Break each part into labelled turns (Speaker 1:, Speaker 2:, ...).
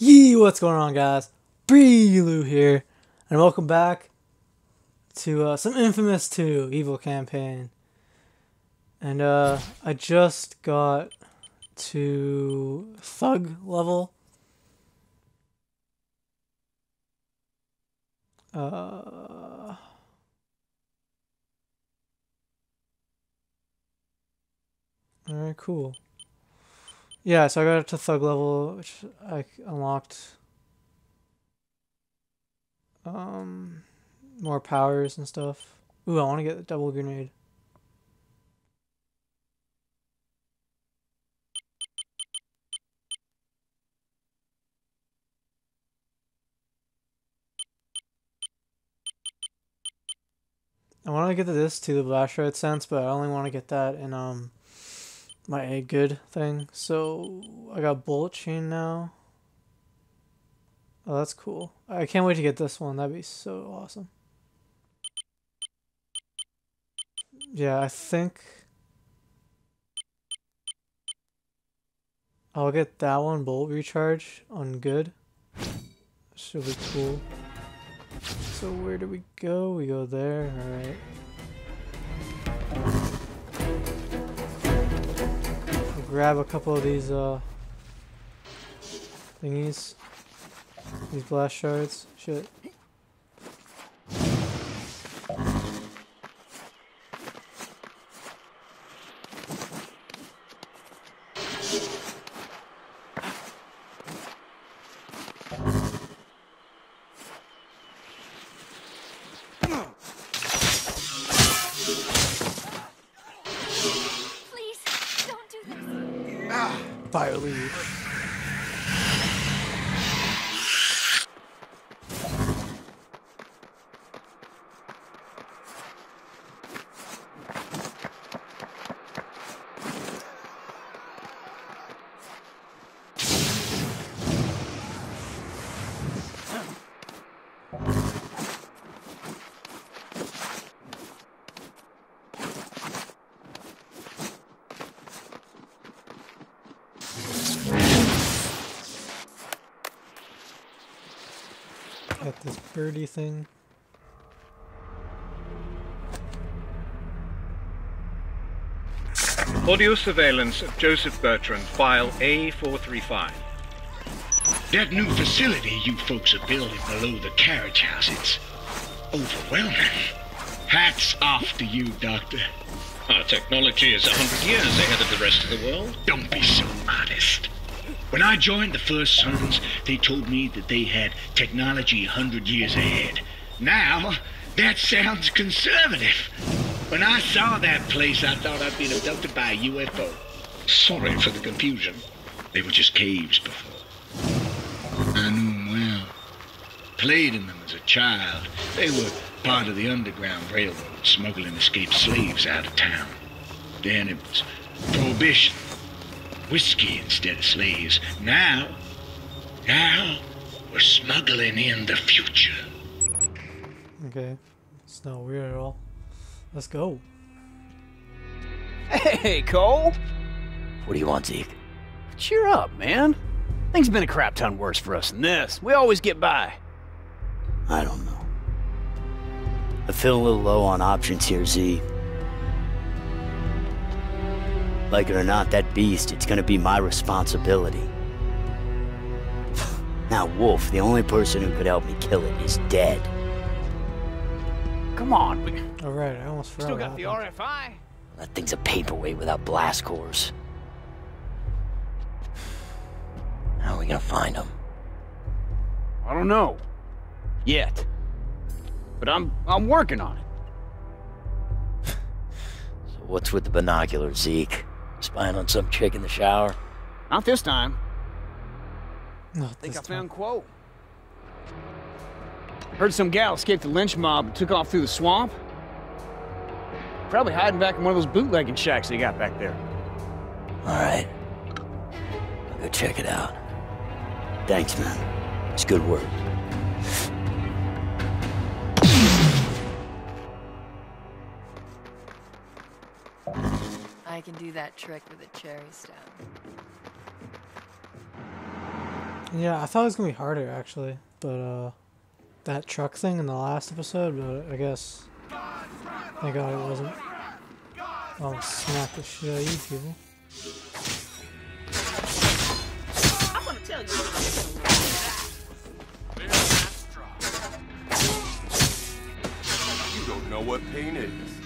Speaker 1: Yee, what's going on, guys? Breelu here, and welcome back to uh, some Infamous 2 Evil Campaign. And uh, I just got to Thug level. Uh, Alright, cool. Yeah, so I got up to Thug level, which I unlocked um, more powers and stuff. Ooh, I want to get the double grenade. I want to get this to the blast rate sense, but I only want to get that in um my a good thing. So I got bullet chain now. Oh, that's cool. I can't wait to get this one. That'd be so awesome. Yeah, I think I'll get that one bolt recharge on good. Should be cool. So where do we go? We go there. All grab a couple of these uh thingies. These blast shards. Shit. Got this birdie thing.
Speaker 2: Audio surveillance of Joseph Bertrand, file A435.
Speaker 3: That new facility you folks are building below the carriage house, it's overwhelming. Hats off to you, Doctor.
Speaker 2: Our technology is a hundred years ahead of the rest of the world.
Speaker 3: Don't be so modest. When I joined the First Sons, they told me that they had technology a hundred years ahead. Now, that sounds conservative. When I saw that place, I thought I'd been abducted by a UFO.
Speaker 2: Sorry for the confusion.
Speaker 3: They were just caves before. I knew them well. Played in them as a child. They were part of the Underground Railroad, smuggling escaped slaves out of town. Then it was Prohibition whiskey instead of slaves. Now, now, we're smuggling in the future.
Speaker 1: Okay, it's not weird at all. Let's go.
Speaker 4: Hey, Cole!
Speaker 5: What do you want, Zeke?
Speaker 4: Cheer up, man. Things have been a crap ton worse for us than this. We always get by.
Speaker 5: I don't know. I feel a little low on options here, Z. Like it or not, that beast, it's gonna be my responsibility. Now, Wolfe, the only person who could help me kill it, is dead.
Speaker 4: Come on, we
Speaker 1: Alright, I almost forgot.
Speaker 4: still got the RFI.
Speaker 5: That thing's a paperweight without blast cores. How are we gonna find him?
Speaker 4: I don't know. Yet. But I'm I'm working on it.
Speaker 5: So what's with the binoculars, Zeke? Spying on some chick in the shower?
Speaker 4: Not this time.
Speaker 1: No,
Speaker 4: I think I
Speaker 1: time.
Speaker 4: found Kuo. Heard some gal escaped the lynch mob and took off through the swamp. Probably hiding back in one of those bootlegging shacks they got back there.
Speaker 5: Alright. I'll go check it out. Thanks, man. It's good work.
Speaker 6: I can do that trick with a cherry stone.
Speaker 1: Yeah, I thought it was gonna be harder actually, but uh, that truck thing in the last episode, but I guess thank God it wasn't. I'll smack the shit out of you people.
Speaker 6: I'm gonna tell you.
Speaker 7: You don't know what pain is.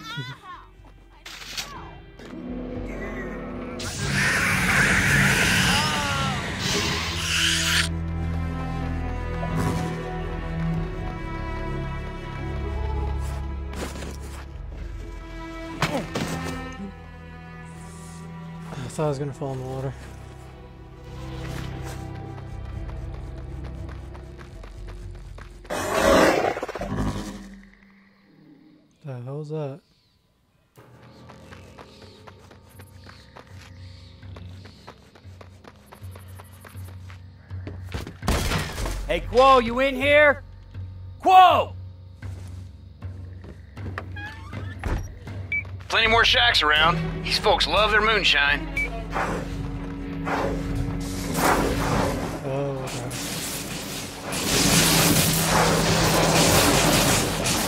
Speaker 1: Thought I was gonna fall in the water. The hell's that?
Speaker 8: Hey, Kuo, you in here? Kuo!
Speaker 4: Plenty more shacks around. These folks love their moonshine.
Speaker 1: Oh.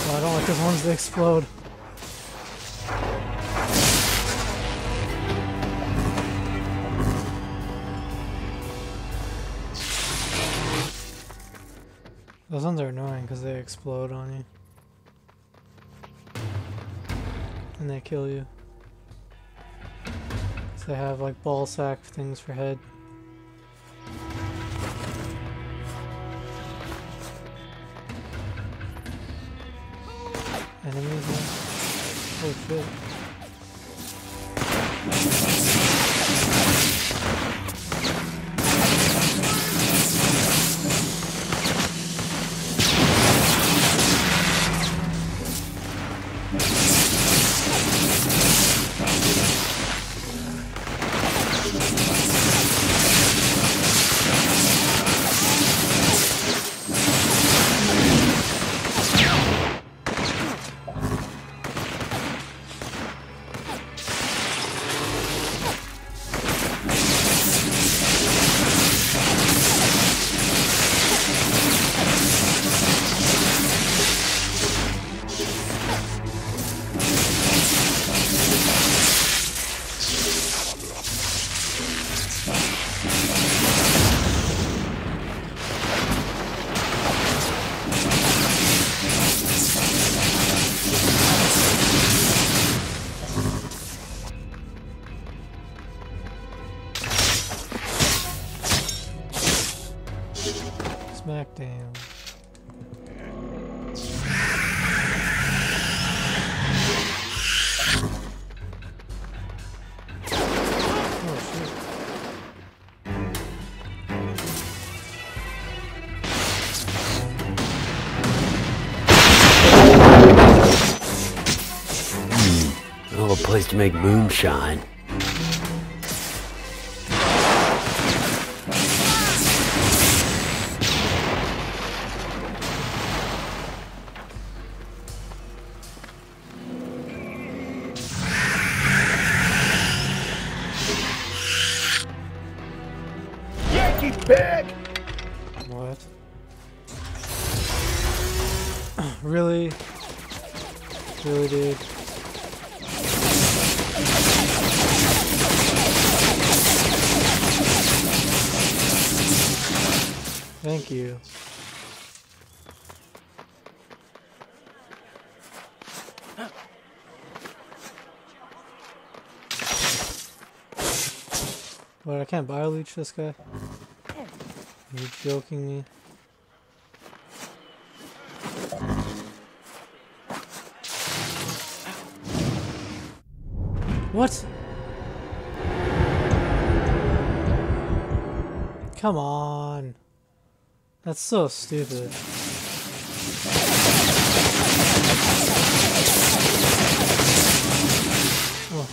Speaker 1: I don't like those ones that explode. Those ones are annoying because they explode on you. And they kill you. They have like ball sack things for head. Enemies? Oh shit.
Speaker 5: To make moonshine.
Speaker 3: Yankee pig!
Speaker 1: What? really? Really, dude? Thank you. What, I can't bio-leech this guy? Are you joking me? What? Come on. That's so stupid. Oh.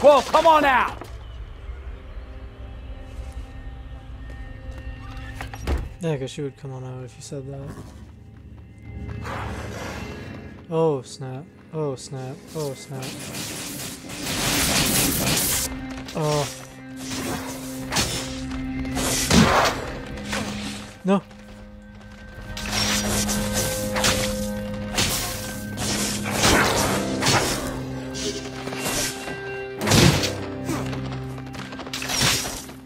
Speaker 8: Kuo, come on out!
Speaker 1: Yeah, because she would come on out if you said that. Oh snap. Oh snap. Oh snap. Oh. No.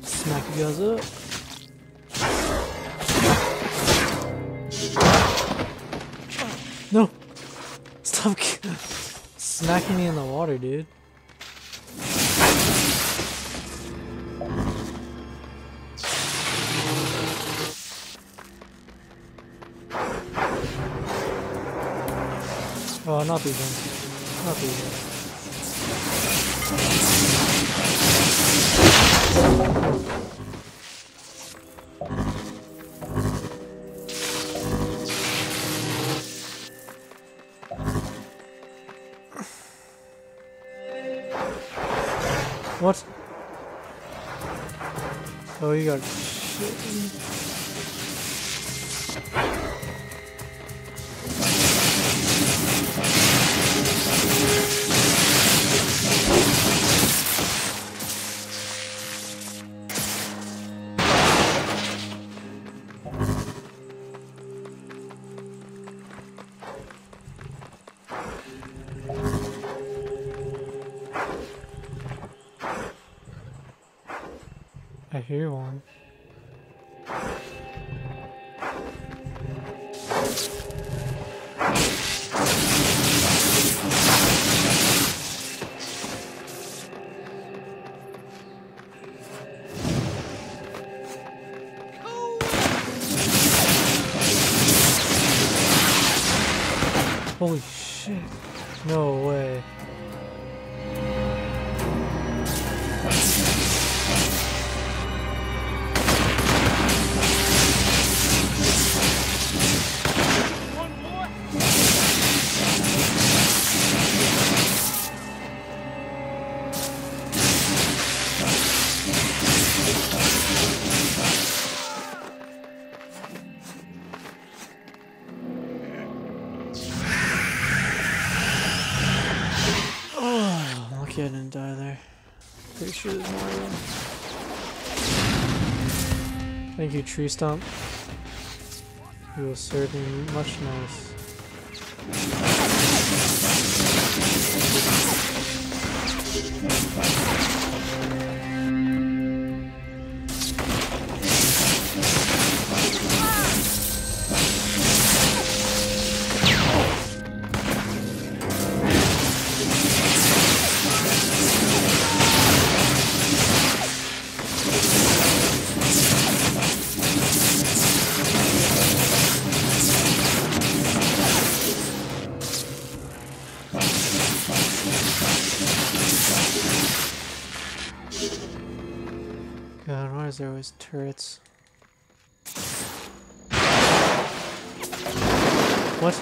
Speaker 1: Smack you guys up. Smacking me in the water, dude. Oh, not these ones. Not these ones. What? Oh, you got shit. No Pretty sure there's more of. Thank you, Tree Stump. You will serve me much nice. God, why is there always turrets? What?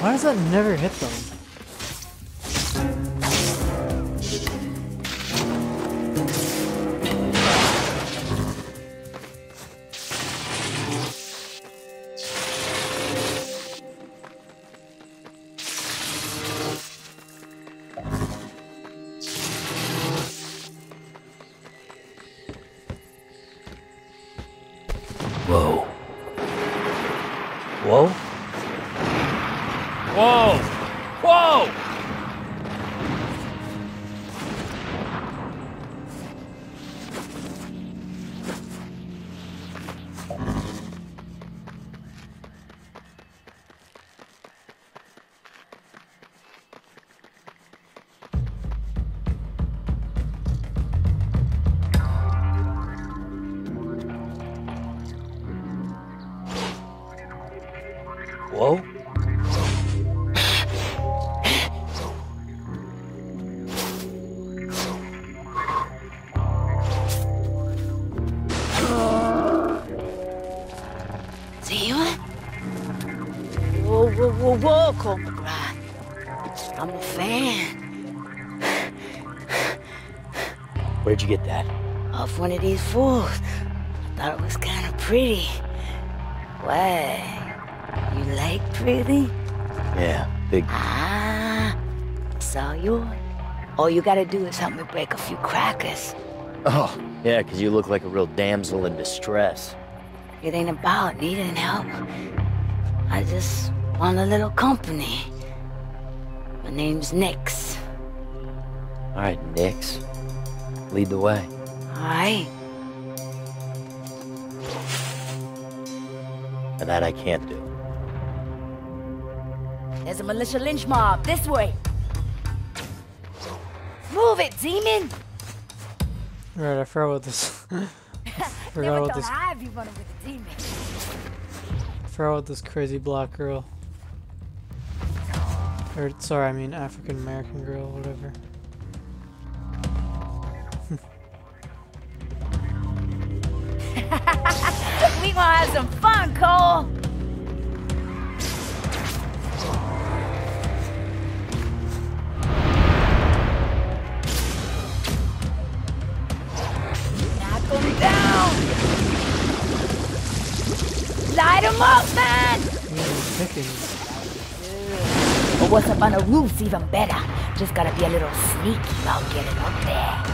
Speaker 1: Why does that never hit them?
Speaker 9: One of these fools. Thought it was kind of pretty. Why? You like pretty?
Speaker 5: Yeah, big.
Speaker 9: Ah, saw you. All you gotta do is help me break a few crackers.
Speaker 5: Oh, yeah, 'cause you look like a real damsel in distress.
Speaker 9: It ain't about needing help. I just want a little company. My name's Nix.
Speaker 5: All right, Nix. Lead the way.
Speaker 9: Alright?
Speaker 5: And that I can't do.
Speaker 9: There's a militia lynch mob this way. Move it, demon!
Speaker 1: Right, I forgot what this. forgot
Speaker 9: Never
Speaker 1: what this.
Speaker 9: I'd be running with a demon.
Speaker 1: Forgot what this crazy black girl. Or sorry, I mean African American girl, whatever.
Speaker 9: Some fun, Cole! Knock 'em down! Light 'em up, man! What's up on the roof's even better. Just gotta be a little sneaky about getting up there.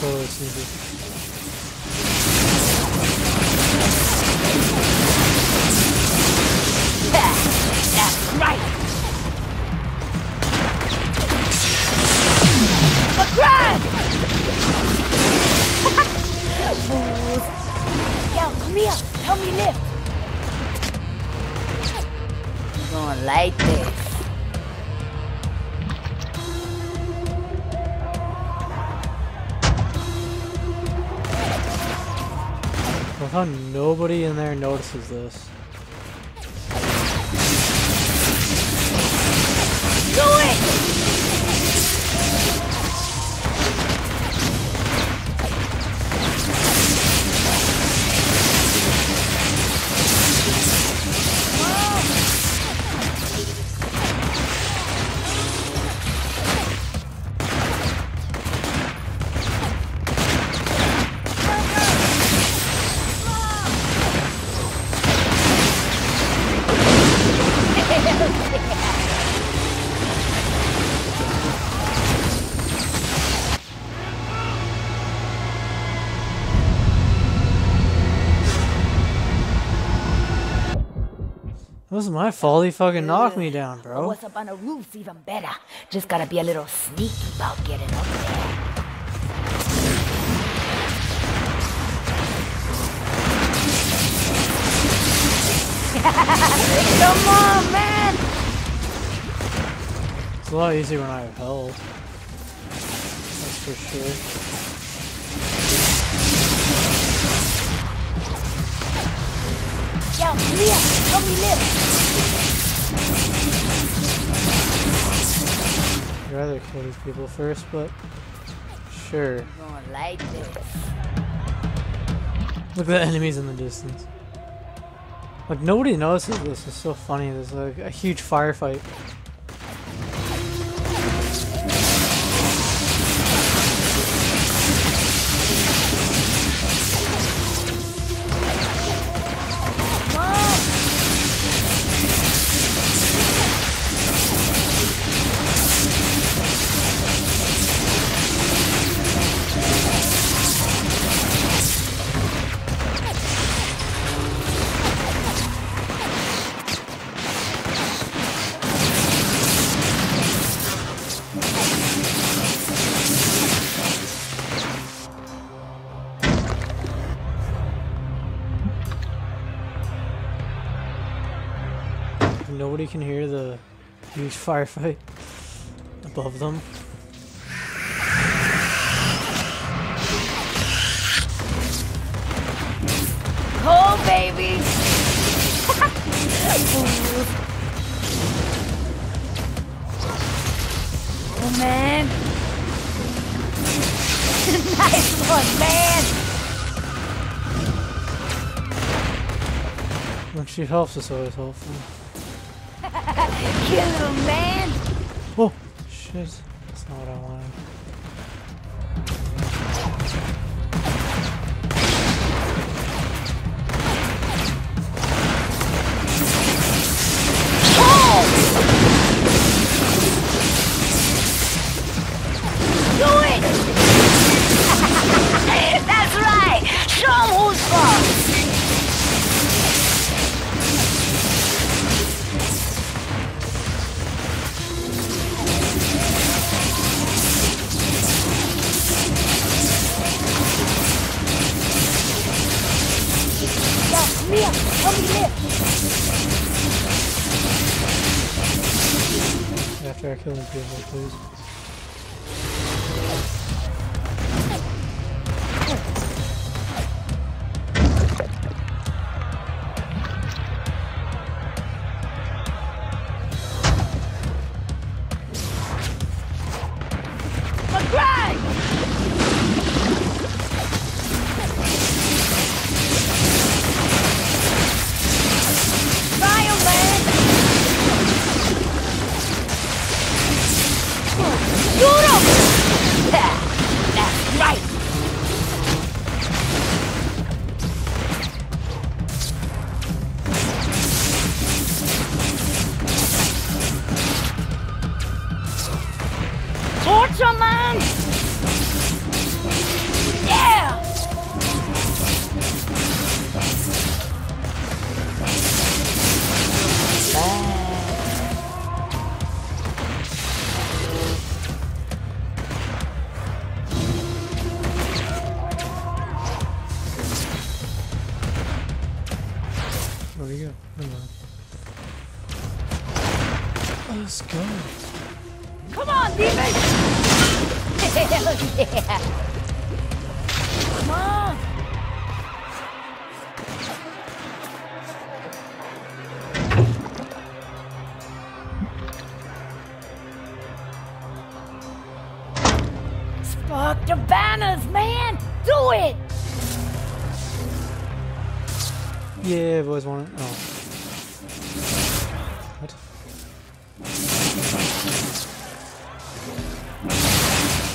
Speaker 1: Totally sneaky. Notices this. Was my fault he fucking knocked me down, bro.
Speaker 9: What's up on the roof's even better. Just gotta be a little sneaky about getting up there. Come on, man!
Speaker 1: It's a lot easier when I have health. That's for sure.
Speaker 9: Leah, help me lift.
Speaker 1: I'd rather kill these people first, but sure.
Speaker 9: Like.
Speaker 1: Look at the enemies in the distance. Like nobody notices this. It's so funny. There's like a huge firefight. Huge firefight above them.
Speaker 9: Oh baby! oh, man! nice one, man!
Speaker 1: When she helps, it's always helpful.
Speaker 9: Kill him, man.
Speaker 1: Oh, shit. That's not what I wanted. After I kill people, please.
Speaker 9: The banners, man! Do it!
Speaker 1: Yeah, I've always wanted. Oh. What?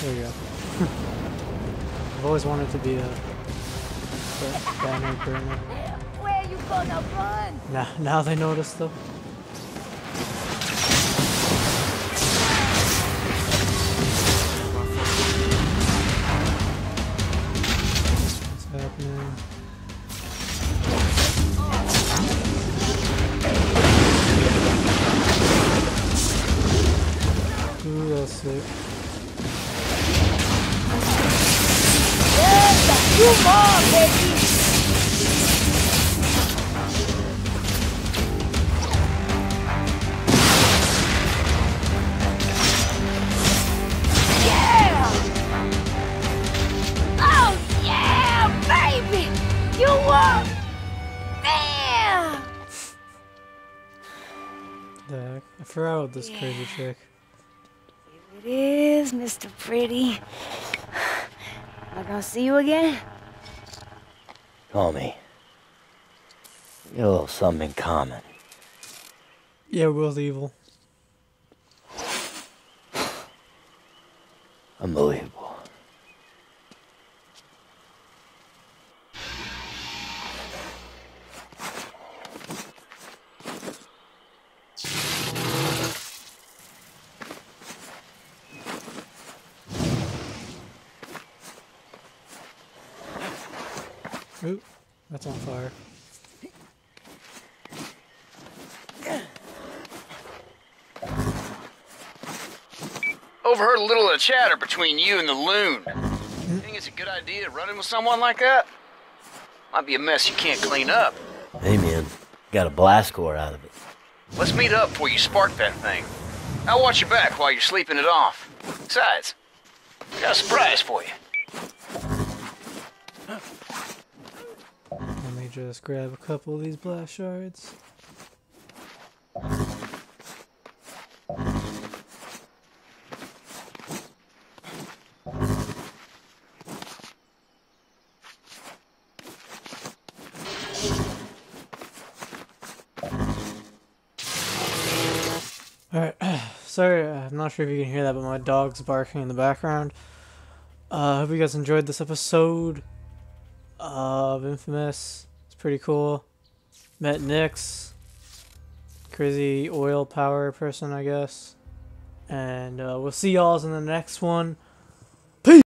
Speaker 1: There you go. I've always wanted to be a, a banner burner.
Speaker 9: Where you gonna run?
Speaker 1: Now, now they notice though. Forgot about this crazy chick.
Speaker 9: It is, Mr. Pretty. Am I gonna see you again?
Speaker 5: Call me. We got a little something in common.
Speaker 1: Yeah, Will's evil.
Speaker 5: Unbelievable.
Speaker 1: Ooh, that's on fire.
Speaker 4: Overheard a little of the chatter between you and the loon. You Think it's a good idea running with someone like that? Might be a mess you can't clean up.
Speaker 5: Hey, man. Got a blast core out of it.
Speaker 4: Let's meet up before you spark that thing. I'll watch your back while you're sleeping it off. Besides, got a surprise for you.
Speaker 1: Let me just grab a couple of these blast shards. sorry, I'm not sure if you can hear that, but my dog's barking in the background. Uh, I hope you guys enjoyed this episode of Infamous. It's pretty cool. Met Nix, crazy oil power person, I guess. And uh, we'll see y'all in the next one.